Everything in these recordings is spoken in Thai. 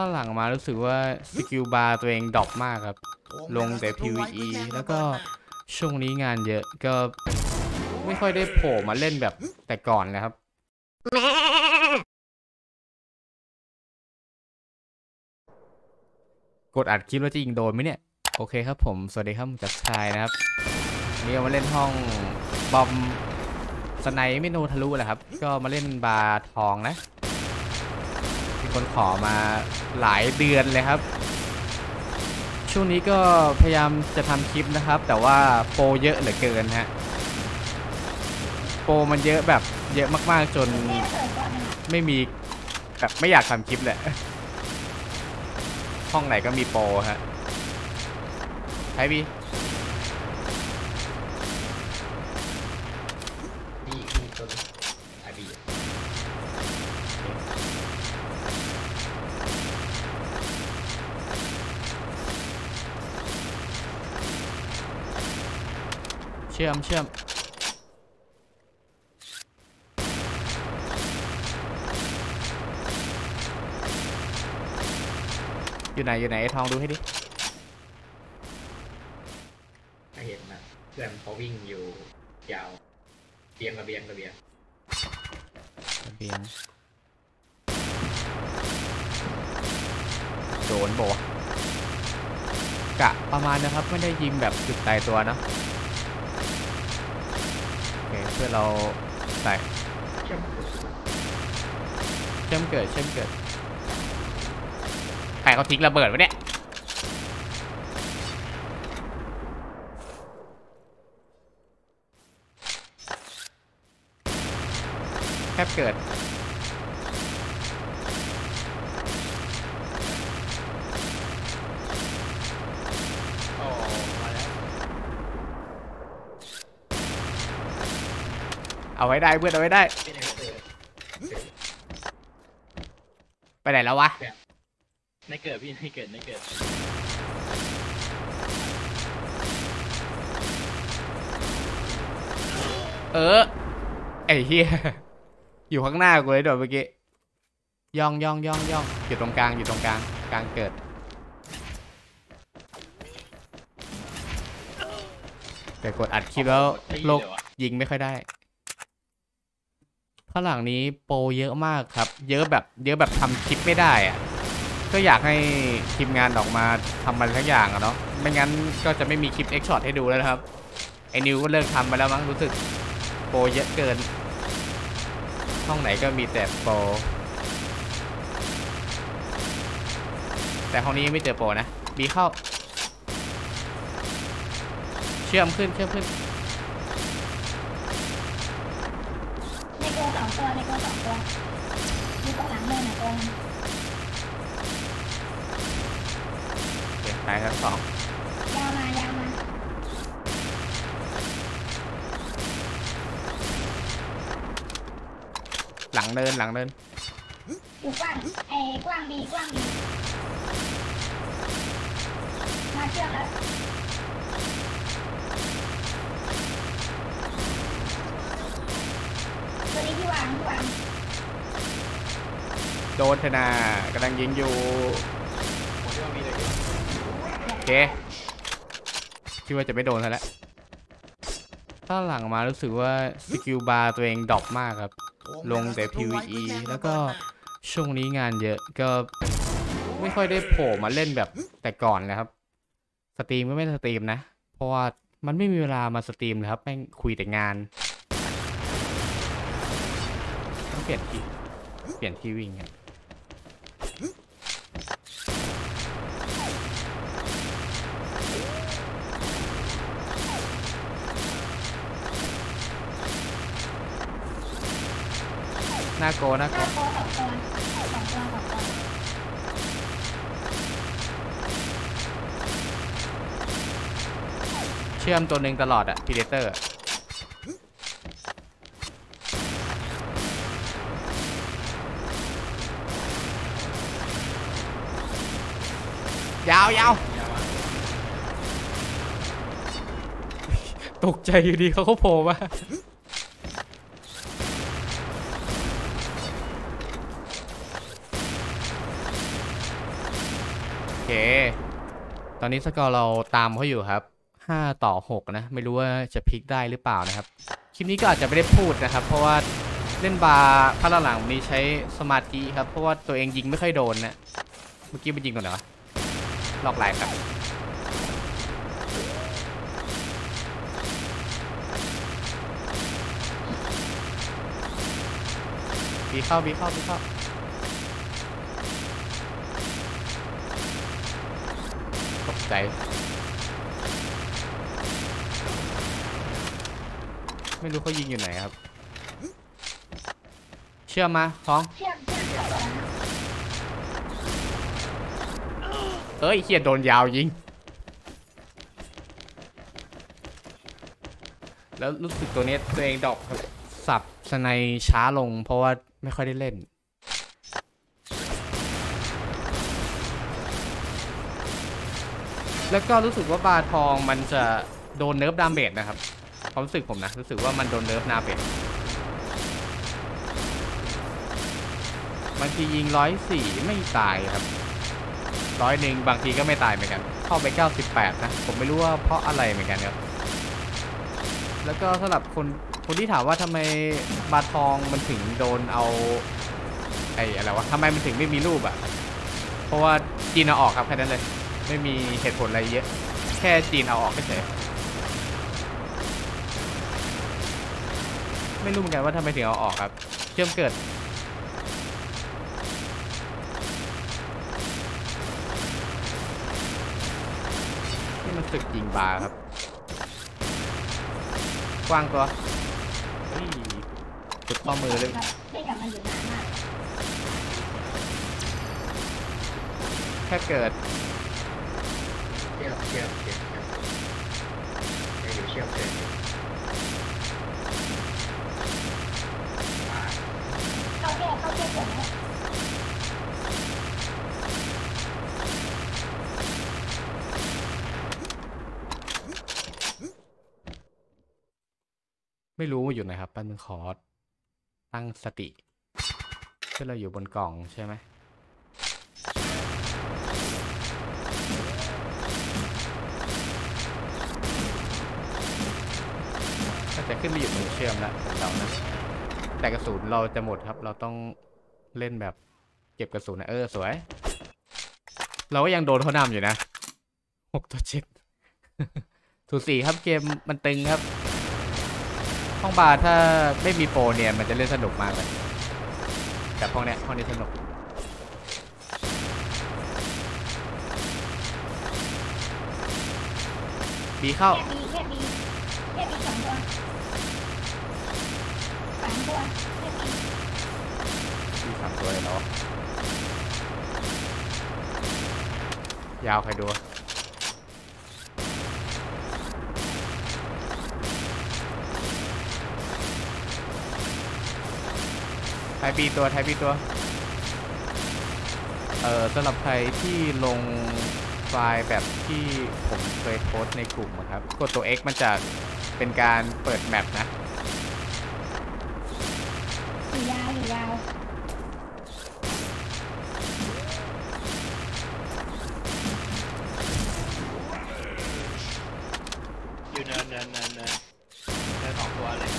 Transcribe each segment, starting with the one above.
พักหลังมารู้สึกว่า skill บาตัวเอง drop มากครับ ลงแต่ PVE แล้วก็ช่วงนี้งานเยอะก็ไม่ค่อยได้โผล่มาเล่นแบบแต่ก่อนนะครับกดอัดคลิปแล้วจะยิงโดนไหมเนี่ย โอเคครับผม สวัสดีครับผมจัดชายนะครับวันนี่มาเล่นห้อง bomb snipe ไม่ no ทะลุแหละครับ ก็มาเล่นบาร์ทองนะมี คนขอมาหลายเดือนเลยครับ ช่วงนี้ก็พยายามจะทำคลิปนะครับ แต่ว่าโปรเยอะเหลือเกินฮะโปรมันเยอะแบบเยอะมากๆจนไม่มีแบบไม่อยากทำคลิปแหละห้องไหนก็มีโปรฮะใช่พี่พี่พี่ตัวไอบี เชื่อมเชื่อมอยู่ไหนอยู่ไหนไอ้ทองดูให้ดิไม่เห็นนะเพื่อนเขาวิ่งอยู่ยาวเบียงระเบียงระเบียงระเบียงโดนโบะกะประมาณนะครับ ไม่ได้ยิงแบบจุดตายตัวเนอะโอเคเพื่อเราใส่เชื่อมเชื่อมเกิดเชื่อมเกิดใครเขาทิ้งระเบิดไว้เนี่ยแคบเกิด โอ้มาแล้ว เอาไว้ได้เพื่อนเอาไว้ได้เป็นยังไงเกิดไปไหนแล้ววะไม่เกิดพี่ไม่เกิดไม่เกิดเออไอ้เฮียอยู่ข้างหน้ากูเลยโดดเมื่อกี้ย่องย่องย่องย่องอยู่ตรงกลางอยู่ตรงกลางกลางเกิดแต่กดอัดคลิปแล้วโลกยิงไม่ค่อยได้ ข้างหลังนี้โปรเยอะมากครับ เยอะแบบ เยอะแบบทำคลิปไม่ได้อะก็อยากให้ทีมงานออกมาทำมันสักอย่างอะเนาะไม่งั้นก็จะไม่มีคลิปเอ็กช็อตให้ดูแล้วนะครับไอ้นิวก็เลิกทำไปแล้วมั้งรู้สึกโปรเยอะเกิน ห้องไหนก็มีแต่โปรแต่ห้องนี้ยังไม่เจอโปรนะ มีเข้า เชื่อมขึ้นเชื่อมขึ้นน โกสองตัวในโกสองตัวมีตัวหลังเดินอะตัวนึงโอางที่วางโดนเทนากำลังยิงอยู่เลยโอเคคิดว่าจะไม่โดนซะแล้วพักหลังมารู้สึกว่า skill บาตัวเอง drop มากครับ ลงแต่ PVE แล้วก็ช่วงนี้งานเยอะก็ไม่ค่อยได้โผล่มาเล่นแบบแต่ก่อนนะครับ stream ก็ไม่ stream นะ เพราะว่ามันไม่มีเวลามาสตรีมเลยครับแม่งคุยแต่งาน ปลี่ยนที่เปลี่ยนที่วิ่งครับหน้าโกหน้าหโกน้าโกสองตัวสองตัวสองตัวเชื่อมตัวหนึ่งตลอดอะพีเดเตอร์ ยาวยาวตกใจอยู่ดีเขาก็โผล่มาโอเค ตอนนี้สกอร์เราตามเขาอยู่ครับ 5 ต่อ 6 นะ ไม่รู้ว่าจะพลิกได้หรือเปล่านะครับ คลิปนี้ก็อาจจะไม่ได้พูดนะครับ เพราะว่าเล่นบาร์พักหลังวันนี้ใช้สมาธิครับ เพราะว่าตัวเองยิงไม่ค่อยโดนนะ เมื่อกี้มันยิงตรงไหนวะ ลอกลายครับบีเข้าบีเข้าบีเข้าตกใจไม่รู้เขายิงอยู่ไหนครับ เชื่อมมาท้อง เอ้ยเฮียโดนยาวยิง แล้วรู้สึกตัวเนี้ยตัวเอง drop ครับสับ snipe ช้าลง เพราะว่าไม่ค่อยได้เล่นแล้วก็รู้สึกว่าบาทองมันจะโดน nerf damage นะครับความรู้สึกผมนะ รู้สึกว่ามันโดน nerf damage บางทียิงร้อยสี่ไม่ตายครับ ร้อยหนึ่งบางทีก็ไม่ตายเหมือนกัน เข้าไป 98 นะ ผมไม่รู้ว่าเพราะอะไรเหมือนกันครับ แล้วก็สำหรับคนคนที่ถามว่าทำไมบาทองมันถึงโดนเอาไอ้อะไรวะทำไมมันถึงไม่มีรูปอะเพราะว่าจีนเอาออกครับแค่นั้นเลย ไม่มีเหตุผลอะไรเยอะ แค่จีนเอาออกเฉยไม่รู้เหมือนกันว่าทำไมถึงเอาออกครับ เชื่อมเกิด มันศึกยิงบาครับกว้างตัวเฮ้ยจุดข้อมือเลยครับไม่กลับมาอยู่นแค่เกิดเชื่อมเชื่อมเชื่อมเชื่อมยังอยู่เชื่อมเชื่ยู่อ่าเข้าแค่เข้าแค่ผมน ไม่รู้ว่าอยู่ไหนครับแป๊บนึงขอตั้งสติที่เราอยู่บนกล่องใช่ไหมจะขึ้นไปอยู่ตรงเชื่อมแล้วเดานะ แต่กระสุนเราจะหมดครับ เราต้องเล่นแบบเก็บกระสุนนะเออสวย เราก็ยังโดนเขานำอยู่นะหกต่อเจ็ดสูสีครับเกมมันตึงครับ ห้องบาร์ถ้าไม่มีโปรเนี่ยมันจะเล่นสนุกมากเลยแต่ห้องเนี้ยห้องนี้สนุกบีเข้าแค่มีแค่มีแค่มีสองตัวสามตัวแค่มีบีสามตัวเลยเนาะยาวใครดู ยบีตัวไทยบีตัว เอ่อสำหรับใครที่ลงไฟล์แบบที่ผมเคยโพสต์ในกลุ่มอะครับ กดตัว X มันจะเป็นการเปิดแมปนะอยู่ยาวอยู่ยาว อยู่เนินเนินเนินเนินเนินสองตัวเลย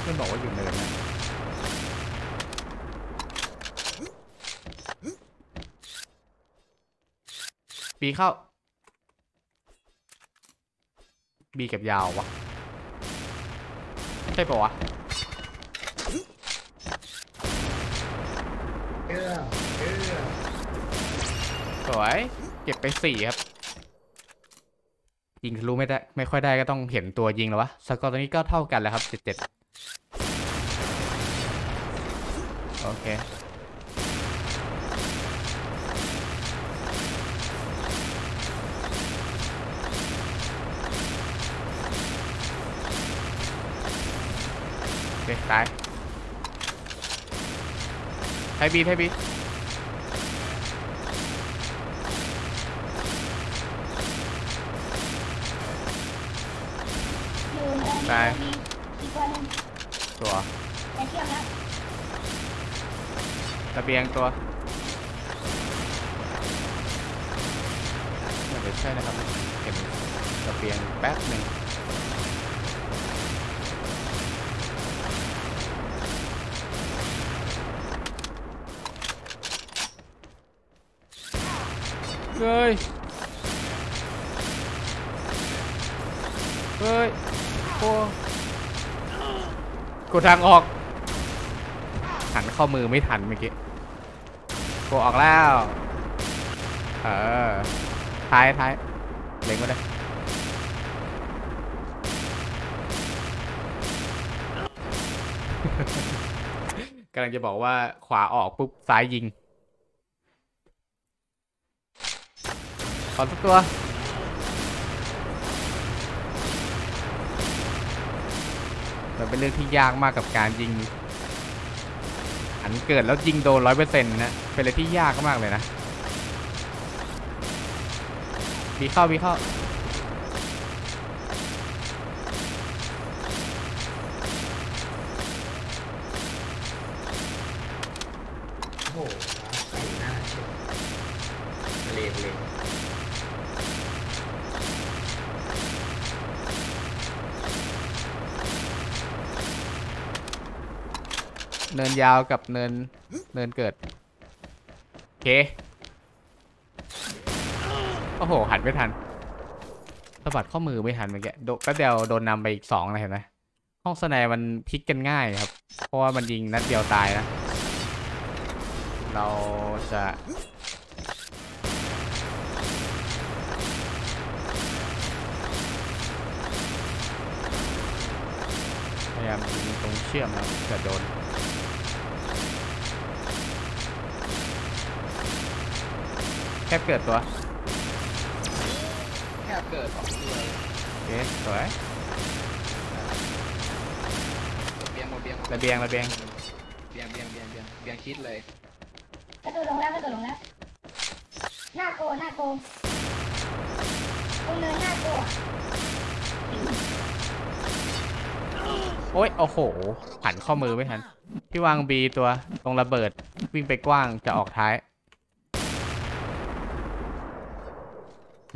เพื่อนบอกว่าอยู่เนินนะ บีเข้า บีเกับยาววะ ใช่ปะวะสวย เก็บไปสี่ครับ ยิงทะลุไม่ได้ ไม่ค่อยได้ก็ต้องเห็นตัวยิงแล้ววะ สกอร์ตอนนี้ก็เท่ากันแล้วครับเจ็ดเจ็ดโอเค ตายไทยบีไทยบีตายตัวตะเบียงตัวเดี๋ยวใช่นะครับเห็นระเบียงแป๊บหนึ่ง เฮ้ย เฮ้ยโอ้กดทางออก หันเข้ามือไม่ทันเมื่อกี้โกออกแล้ว เออ ท้ายท้ายเล็งไว้เลยกำลังจะบอกว่าขวาออกปุ๊บซ้ายยิง ขอสักตัวมันเป็นเรื่องที่ยากมากกับการยิง อันเกิดแล้วยิงโดนร้อยเปอร์เซ็นต์นะ เป็นอะไรที่ยากมากเลยนะ มีเข้ามีเข้า โอ้โหใส่หน้าเชียวทะเลทะเล เนินยาวกับเนินเนินเกิดโอเคโอ้โหหันไม่ทันสะบัดข้อมือไม่ทันเมื่อกี้โดนแป๊บเดียวโดนนำไปอีกสองเลยเห็นไหมห้องสไนมันพลิกกันง่ายครับ เพราะว่ามันยิงนัดเดียวตายนะ เราจะพยายามยิงตรงเชื่อมนะจะโดน ค่เกิดตัวแค่เกิดสองตัวโอเคสวยเบียงหมดเบียงหมดระเบียงระเบียงเบียงเบียงเบียงเบียงเบียงชิดเลยกระโดดลงแล้วกระโดดลงแล้วหน้าโกหน้าโกตรงเนินหน้าโกอะโอ้ยโอ้โหหันข้อมือไม่ทันพี่วางบีตัวตรงระเบิดวิ่งไปกว้างจะออกท้าย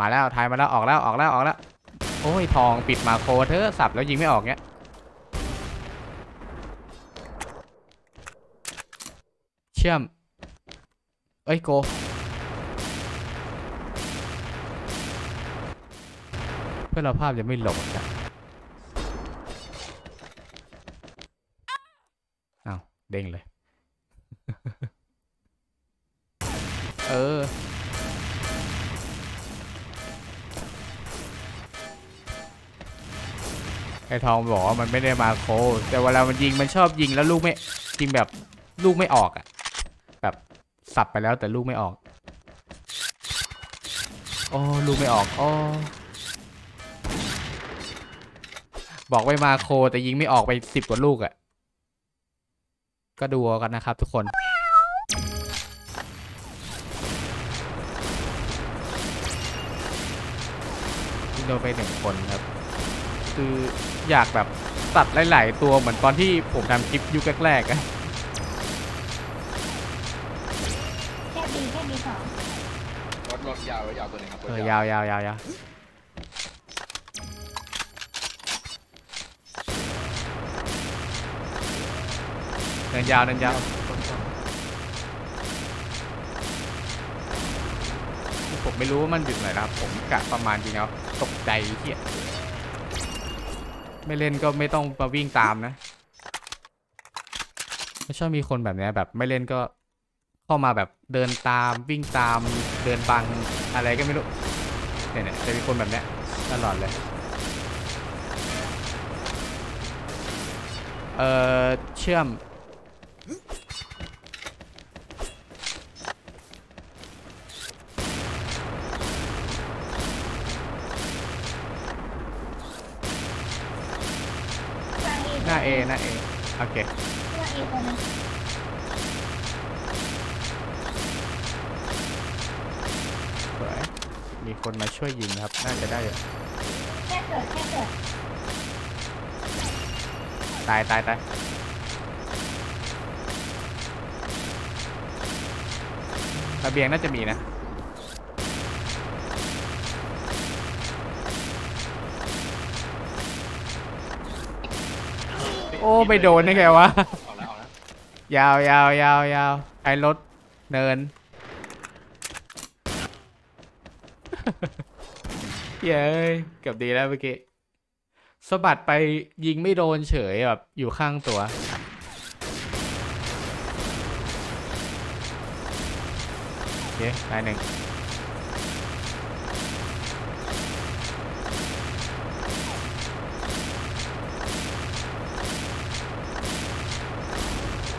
มาแล้วทายมาแล้วออกแล้วออกแล้วออกแล้วโอ้ยทองปิดมาโคเธอสับแล้วยิงไม่ออกเงี้ยเชื่อมเอ้ยโกเพื่อนเราภาพยังไม่หลงจ้ะอ้าวเด้งเลย ทองบอกว่ามันไม่ได้มาโค แต่เวลามันยิงมันชอบยิงแล้วลูกไม่ยิงแบบลูกไม่ออกอะแบบสับไปแล้วแต่ลูกไม่ออกโอ้ลูกไม่ออกโอ้บอกไว้มาโค แต่ยิงไม่ออกไปสิบกว่าลูกอะก็ดูกันนะครับทุกคนโดนไปหนึ่งคนครับ คืออยากแบบตัดหลาย ๆ ตัวเหมือนตอนที่ผมทำคลิปยุคแรกๆอะแค่บีแค่บีสองรถรถยาวยาวตัวหนึงครับรเออยาวยาวยาวยาวเดินยาวเดินยาวผมไม่รู้ว่ามันอยู่ไหนนะครับ ผมกะประมาณจริงแล้วตกใจเที่ย ไม่เล่นก็ไม่ต้องมาวิ่งตามนะไม่ชอบมีคนแบบนี้แบบไม่เล่นก็เข้ามาแบบเดินตามวิ่งตามเดินบังอะไรก็ไม่รู้เนี่ยเนี่ยจะมีคนแบบนี้ตลอดเลยเอ่อเชื่อม หน้า A หน้า A โอเคสวยมีคนมาช่วยยิงครับ น่าจะได้แค่เกิดแค่เกิดตายตายตายระเบียงน่าจะมีนะ อ้ไม่โดนได้ไงวะเอาแล้วเอาแล้วยาวยาวยาวยาวไอ้รถเนินเย้ยเกือบดีแล้วเมื่อกี้สะบัดไปยิงไม่โดนเฉยแบบอยู่ข้างตัวโอเคได้หนึ่ง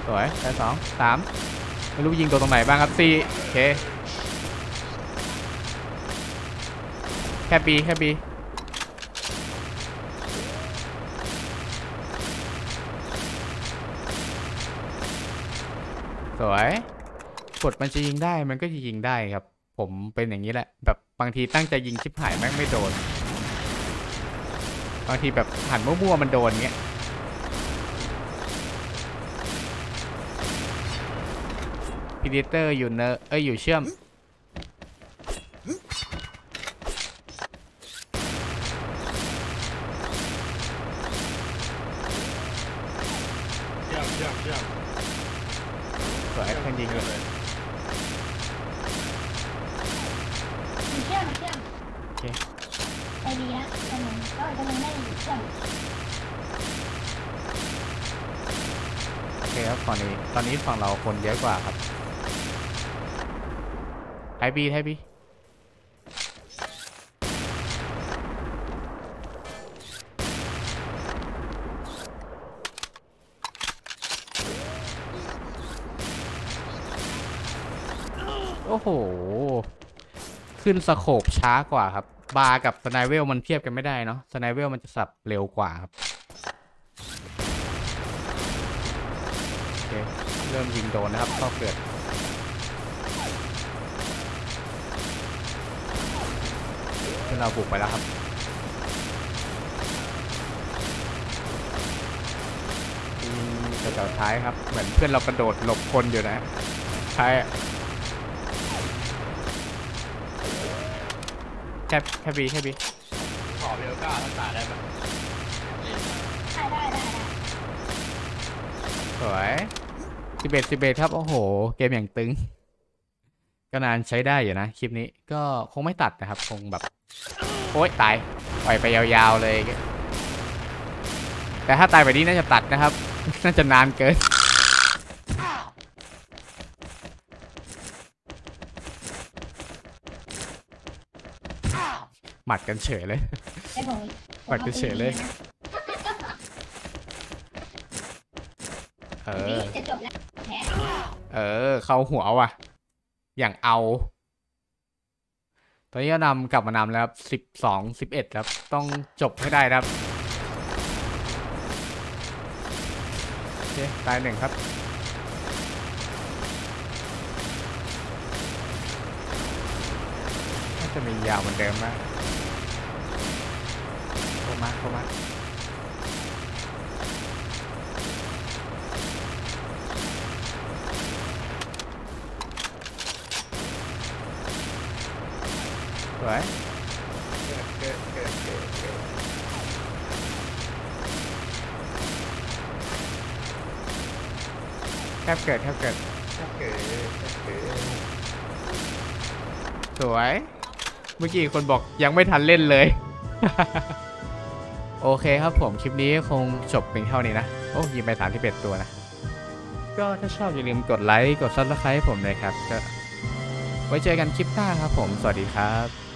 สวยได้สองสามไม่รู้ยิงตัวตรงไหนบ้างครับสี่โอเค แค่ปีแค่ปีสวยกดมันจะยิงได้มันก็จะยิงได้ครับ ผมเป็นอย่างนี้แหละ แบบบางทีตั้งใจยิงชิบหายแม่งไม่โดน บางทีแบบหันมั่วๆมันโดนเงี้ย พีดิเตอร์อยู่เนอเอ้ย อยู่เชื่อมเชื่อมเชื่อมเชื่อมสวยเพื่อนยิงเลยมีเชื่อมเชื่อมโอเค ไอดีนะกำลังก็กำลังได้เชื่อมโอเคครับฝั่งนี้ ตอนนี้ฝั่งเราคนเยอะกว่าครับ site B site B โอ้โห ขึ้น scope ช้ากว่าครับ บาร์กับสไนเวลมันเทียบกันไม่ได้เนาะสไนเวลมันจะสับเร็วกว่าครับโอเคเริ่มยิงโดนนะครับเข้าเกิด เพื่อนเราบุกไปแล้วครับยิงแถวๆท้ายครับ เหมือนเพื่อนเรากระโดดหลบคนอยู่นะท้ายอะแค่แค่บีแค่บีขอเบลก้ารักษาได้ปะได้ได้ได้ได้สวยสิบเอ็ดสิบเอ็ดครับ โอ้โห เกมอย่างตึงก็นานใช้ได้อยู่นะ คลิปนี้ก็คงไม่ตัดนะครับ คงแบบโอ๊ยตายปล่อยไปยาวๆเลย แต่ถ้าตายแบบนี้น่าจะตัดนะครับ น่าจะนานเกินหมัดกันเฉยเลยไอ้ผมปัดเฉยๆเลย เอนี่อจะจบแล้วแหมเออ เข้าหัวว่ะ อย่างเอา ตอนนี้ก็นำกลับมานำแล้วครับสิบสองสิบเอ็ดครับ ต้องจบให้ได้ครับโอเคตายหนึ่งครับน่าจะมียาวเหมือนเดิมมากเข้ามาเข้ามา สวย เกิดเกิดเกิดเกิดเกิด แทบ เกิดแทบเกิดเกิดเกิดสวย เมื่อกี้คนบอกยังไม่ทันเล่นเลย โอเคครับผมคลิปนี้คงจบเพียงเท่านี้นะ โอ้ยิงไปสามสิบเอ็ดตัวนะ ก็ถ้าชอบอย่าลืมกดไลค์ กด subscribe ผมเลยครับก็ไว้เจอกันคลิปหน้าครับผม สวัสดีครับ